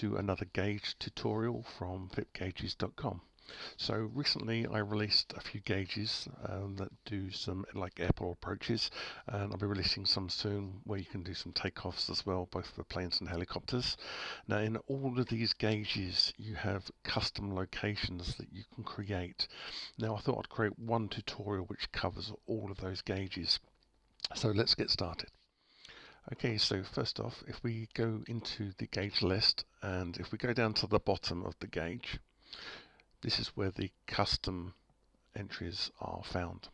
to another gauge tutorial from fipgauges.com. So recently I released a few gauges um, that do some like airport approaches and I'll be releasing some soon where you can do some takeoffs as well both for planes and helicopters. Now in all of these gauges you have custom locations that you can create. Now I thought I'd create one tutorial which covers all of those gauges. So let's get started. Okay, so first off, if we go into the gauge list and if we go down to the bottom of the gauge, this is where the custom entries are found.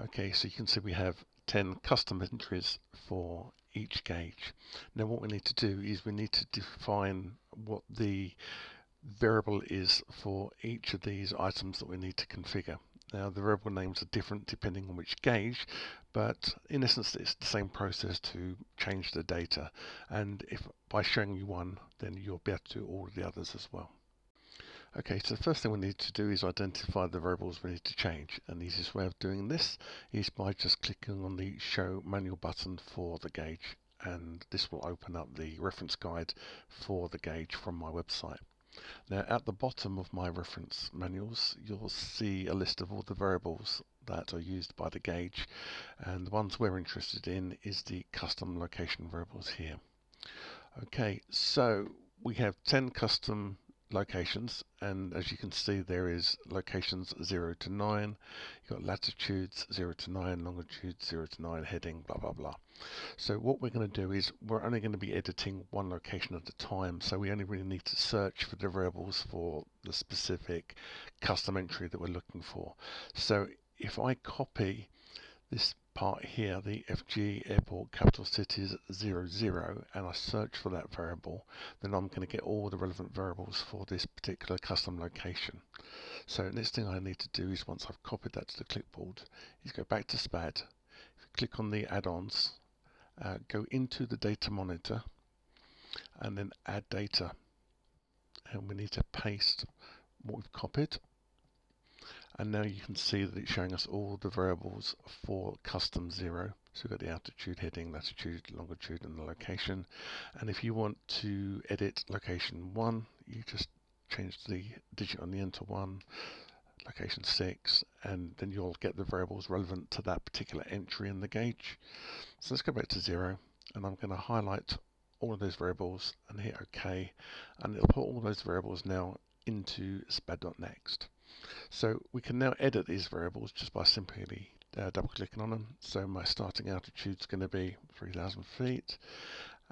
Okay, so you can see we have 10 custom entries for each gauge. Now what we need to do is we need to define what the variable is for each of these items that we need to configure. Now the variable names are different depending on which gauge, but in essence it's the same process to change the data. And if by showing you one, then you'll be able to do all the others as well. Okay, so the first thing we need to do is identify the variables we need to change. And the easiest way of doing this is by just clicking on the Show Manual button for the gauge. And this will open up the reference guide for the gauge from my website. Now at the bottom of my reference manuals you'll see a list of all the variables that are used by the gauge and the ones we're interested in is the custom location variables here. Okay so we have 10 custom locations and as you can see there is locations 0 to 9 you've got latitudes 0 to 9 longitude 0 to 9 heading blah blah blah. So what we're going to do is we're only going to be editing one location at a time so we only really need to search for the variables for the specific custom entry that we're looking for. So if I copy this part here, the FG airport capital cities 00, and I search for that variable, then I'm going to get all the relevant variables for this particular custom location. So next thing I need to do is once I've copied that to the clipboard, is go back to SPAD, click on the add-ons, uh, go into the data monitor, and then add data. And we need to paste what we've copied and now you can see that it's showing us all the variables for custom zero. So we've got the altitude heading latitude longitude and the location. And if you want to edit location 1 you just change the digit on the enter 1 location 6 and then you'll get the variables relevant to that particular entry in the gauge. So let's go back to 0 and I'm going to highlight all of those variables and hit OK and it'll put all those variables now into spad.next. So we can now edit these variables just by simply uh, double clicking on them. So my starting altitude is going to be 3000 feet.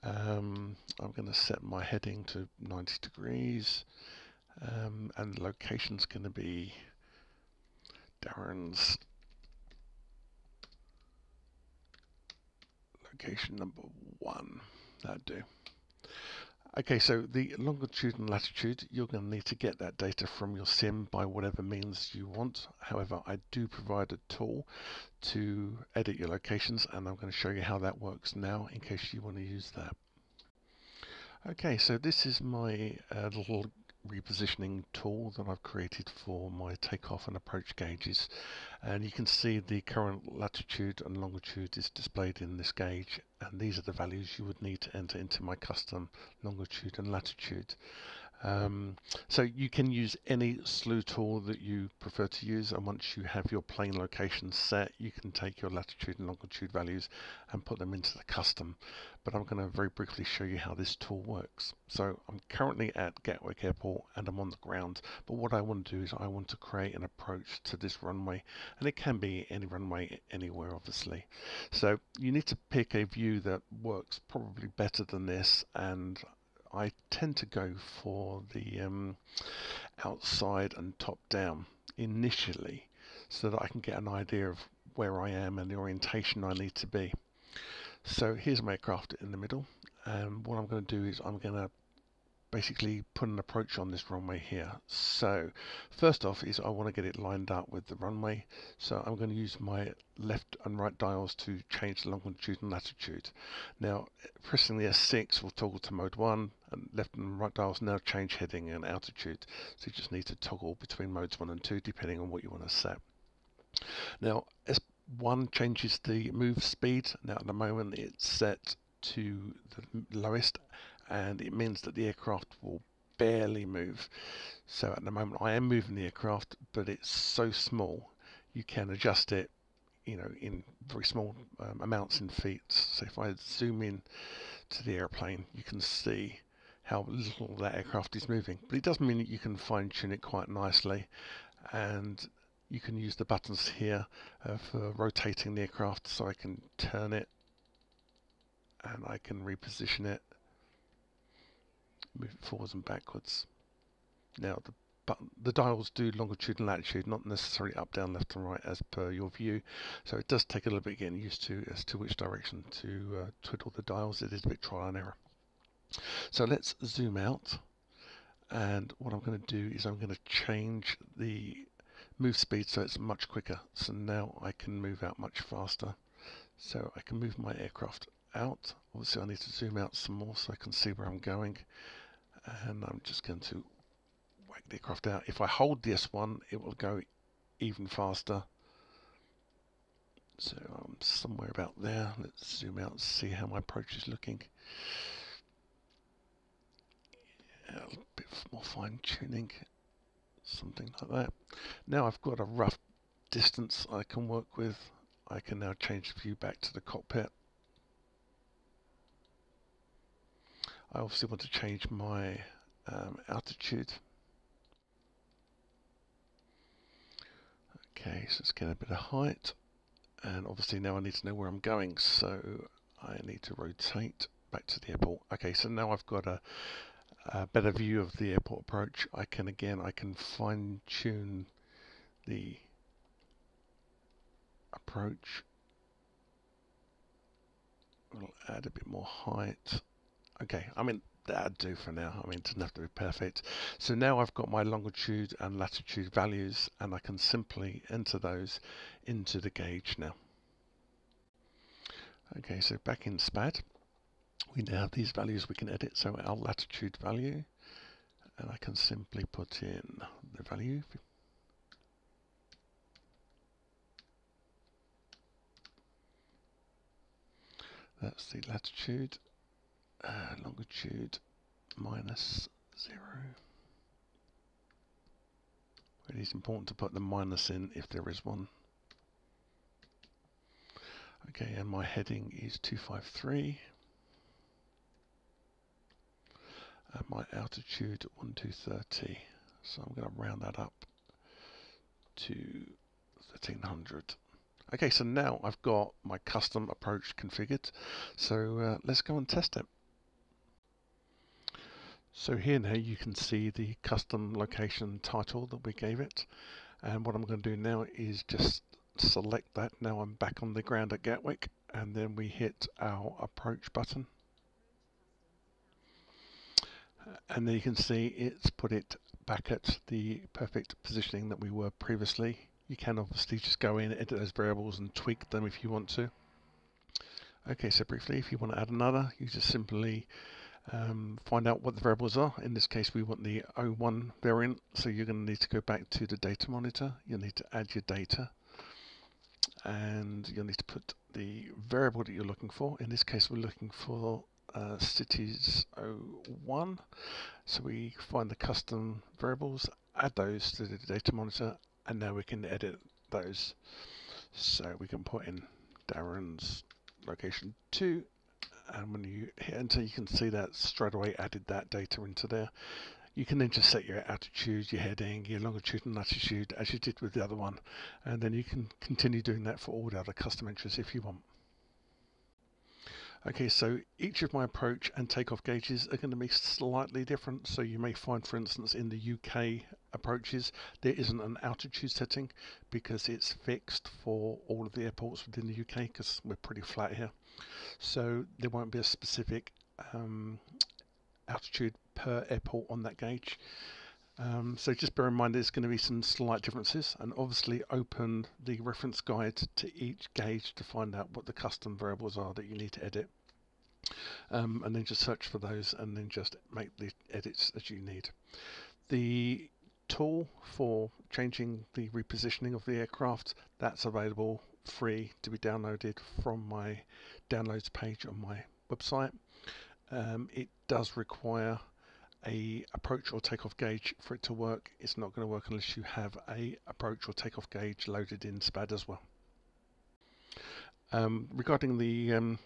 Um, I'm going to set my heading to 90 degrees um, and location is going to be Darren's location number one. That'd do. Okay, so the longitude and latitude, you're going to need to get that data from your sim by whatever means you want. However, I do provide a tool to edit your locations and I'm going to show you how that works now in case you want to use that. Okay, so this is my uh, little repositioning tool that I've created for my takeoff and approach gauges. And you can see the current latitude and longitude is displayed in this gauge. And these are the values you would need to enter into my custom longitude and latitude um, so you can use any slew tool that you prefer to use and once you have your plane location set you can take your latitude and longitude values and put them into the custom but I'm going to very briefly show you how this tool works. So I'm currently at Gatwick Airport and I'm on the ground but what I want to do is I want to create an approach to this runway and it can be any runway anywhere obviously. So you need to pick a view that works probably better than this and I tend to go for the um, outside and top down initially so that I can get an idea of where I am and the orientation I need to be. So here's my aircraft in the middle and what I'm going to do is I'm going to basically put an approach on this runway here. So first off is I want to get it lined up with the runway. So I'm going to use my left and right dials to change the longitude and latitude. Now pressing the S6 will toggle to mode 1 and left and right dials now change heading and altitude. So you just need to toggle between modes 1 and 2 depending on what you want to set. Now S1 changes the move speed. Now at the moment it's set to the lowest and it means that the aircraft will barely move. So at the moment I am moving the aircraft, but it's so small you can adjust it, you know, in very small um, amounts in feet. So if I zoom in to the airplane, you can see how little that aircraft is moving. But it does mean that you can fine tune it quite nicely and you can use the buttons here uh, for rotating the aircraft so I can turn it and I can reposition it move forwards and backwards. Now the button, the dials do longitude and latitude not necessarily up down left and right as per your view. So it does take a little bit getting used to as to which direction to uh, twiddle the dials. It is a bit trial and error. So let's zoom out. And what I'm going to do is I'm going to change the move speed so it's much quicker. So now I can move out much faster. So I can move my aircraft out. Obviously I need to zoom out some more so I can see where I'm going and I'm just going to whack the aircraft out if I hold this one it will go even faster so I'm somewhere about there let's zoom out and see how my approach is looking yeah, a bit more fine tuning something like that. Now I've got a rough distance I can work with. I can now change the view back to the cockpit. I obviously want to change my um, altitude. Okay, so let's get a bit of height. And obviously now I need to know where I'm going, so I need to rotate back to the airport. Okay, so now I've got a, a better view of the airport approach, I can again, I can fine tune the approach. We'll add a bit more height. Okay, I mean, that'd do for now. I mean, it doesn't have to be perfect. So now I've got my longitude and latitude values and I can simply enter those into the gauge now. Okay, so back in SPAD we now have these values we can edit. So our latitude value, and I can simply put in the value. That's the latitude, uh, longitude minus zero. It is important to put the minus in if there is one. Okay, and my heading is 253 and my altitude 1230 so I'm going to round that up to 1300 okay so now I've got my custom approach configured. So uh, let's go and test it so here now you can see the custom location title that we gave it and what I'm going to do now is just select that now I'm back on the ground at Gatwick and then we hit our approach button and then you can see it's put it back at the perfect positioning that we were previously. You can obviously just go in, edit those variables and tweak them if you want to. Okay, so briefly, if you want to add another, you just simply um, find out what the variables are. In this case, we want the O1 variant, so you're going to need to go back to the data monitor. You'll need to add your data, and you'll need to put the variable that you're looking for. In this case, we're looking for uh, cities 01. So we find the custom variables, add those to the data monitor, and now we can edit those. So we can put in Darren's location 2, and when you hit enter, you can see that straight away added that data into there. You can then just set your altitude, your heading, your longitude and latitude as you did with the other one, and then you can continue doing that for all the other custom entries if you want. Okay, so each of my approach and takeoff gauges are going to be slightly different. So you may find, for instance, in the UK approaches, there isn't an altitude setting because it's fixed for all of the airports within the UK because we're pretty flat here. So there won't be a specific um, altitude per airport on that gauge. Um, so just bear in mind there's going to be some slight differences and obviously open the reference guide to each gauge to find out what the custom variables are that you need to edit um, and then just search for those and then just make the edits that you need. The tool for changing the repositioning of the aircraft that's available free to be downloaded from my downloads page on my website Um, it does require a approach or takeoff gauge for it to work. It's not going to work unless you have a approach or takeoff gauge loaded in SPAD as well. Um, regarding the um,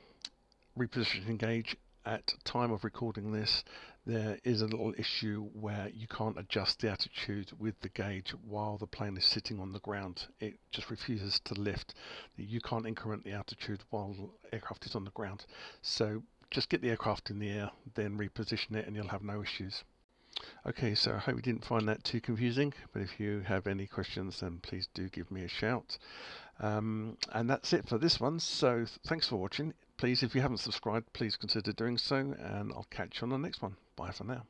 repositioning gauge, at time of recording this, there is a little issue where you can't adjust the attitude with the gauge while the plane is sitting on the ground. It just refuses to lift. You can't increment the altitude while the aircraft is on the ground. So just get the aircraft in the air, then reposition it and you'll have no issues. Okay, so I hope you didn't find that too confusing, but if you have any questions, then please do give me a shout. Um, and that's it for this one, so thanks for watching. Please, if you haven't subscribed, please consider doing so, and I'll catch you on the next one. Bye for now.